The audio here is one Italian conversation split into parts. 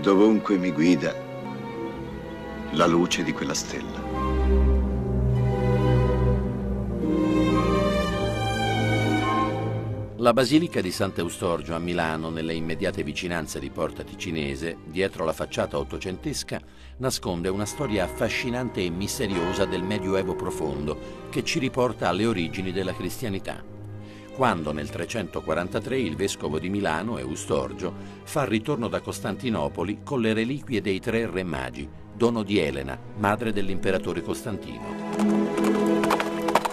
dovunque mi guida la luce di quella stella. La Basilica di Sant'Eustorgio a Milano, nelle immediate vicinanze di Porta Ticinese, dietro la facciata ottocentesca, nasconde una storia affascinante e misteriosa del Medioevo profondo che ci riporta alle origini della cristianità. Quando nel 343 il vescovo di Milano, Eustorgio, fa ritorno da Costantinopoli con le reliquie dei tre re magi, dono di Elena, madre dell'imperatore Costantino.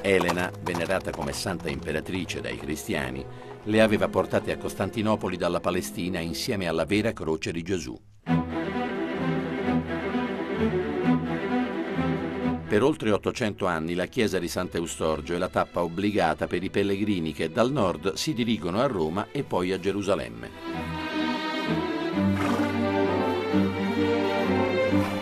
Elena, venerata come santa imperatrice dai cristiani, le aveva portate a Costantinopoli dalla Palestina insieme alla vera croce di Gesù. Per oltre 800 anni la chiesa di Sant'Eustorgio è la tappa obbligata per i pellegrini che dal nord si dirigono a Roma e poi a Gerusalemme.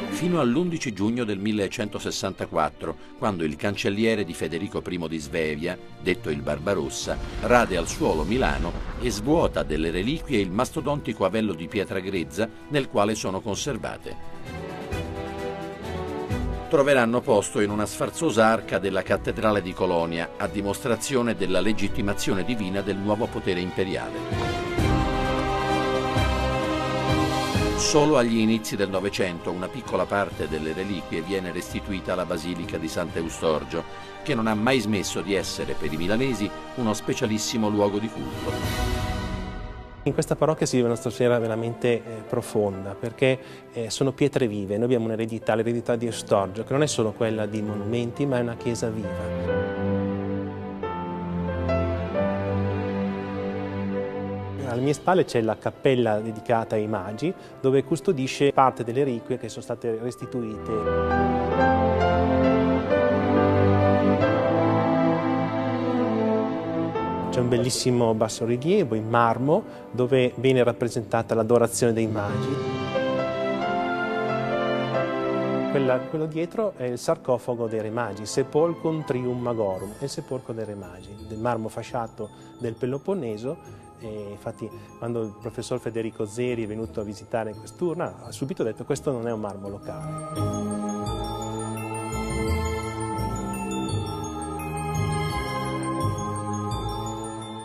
fino all'11 giugno del 1164, quando il cancelliere di Federico I di Svevia, detto il Barbarossa, rade al suolo Milano e svuota delle reliquie il mastodontico avello di pietra grezza nel quale sono conservate. Troveranno posto in una sfarzosa arca della cattedrale di Colonia, a dimostrazione della legittimazione divina del nuovo potere imperiale. Solo agli inizi del Novecento una piccola parte delle reliquie viene restituita alla Basilica di Sant'Eustorgio, che non ha mai smesso di essere per i milanesi uno specialissimo luogo di culto. In questa parrocchia si vive una storia veramente eh, profonda perché eh, sono pietre vive, noi abbiamo un'eredità, l'eredità di Eustorgio, che non è solo quella di monumenti ma è una chiesa viva. Alle mie spalle c'è la cappella dedicata ai magi, dove custodisce parte delle reliquie che sono state restituite. C'è un bellissimo bassorilievo in marmo dove viene rappresentata l'adorazione dei magi. Quella, quello dietro è il sarcofago dei Re Magi, Sepolcrum Trium Magorum, è il sepolcro dei Re Magi, del marmo fasciato del Peloponneso e infatti quando il professor Federico Zeri è venuto a visitare quest'urna ha subito detto che questo non è un marmo locale.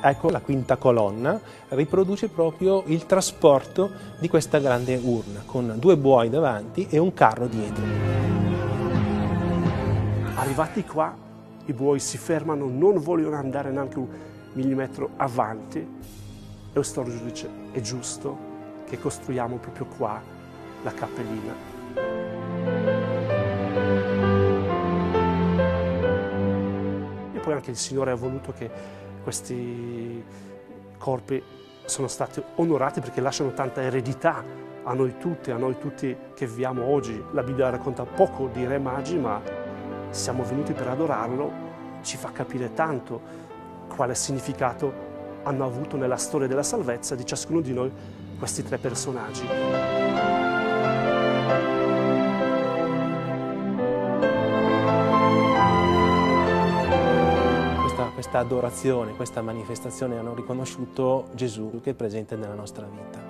Ecco, la quinta colonna riproduce proprio il trasporto di questa grande urna, con due buoi davanti e un carro dietro. Arrivati qua, i buoi si fermano, non vogliono andare neanche un millimetro avanti Eustorgio dice è giusto che costruiamo proprio qua la cappellina. E poi anche il Signore ha voluto che questi corpi sono stati onorati perché lasciano tanta eredità a noi tutti, a noi tutti che viviamo oggi. La Bibbia racconta poco di Re Magi, ma siamo venuti per adorarlo, ci fa capire tanto qual è il significato hanno avuto nella storia della salvezza di ciascuno di noi questi tre personaggi. Questa adorazione, questa manifestazione hanno riconosciuto Gesù che è presente nella nostra vita.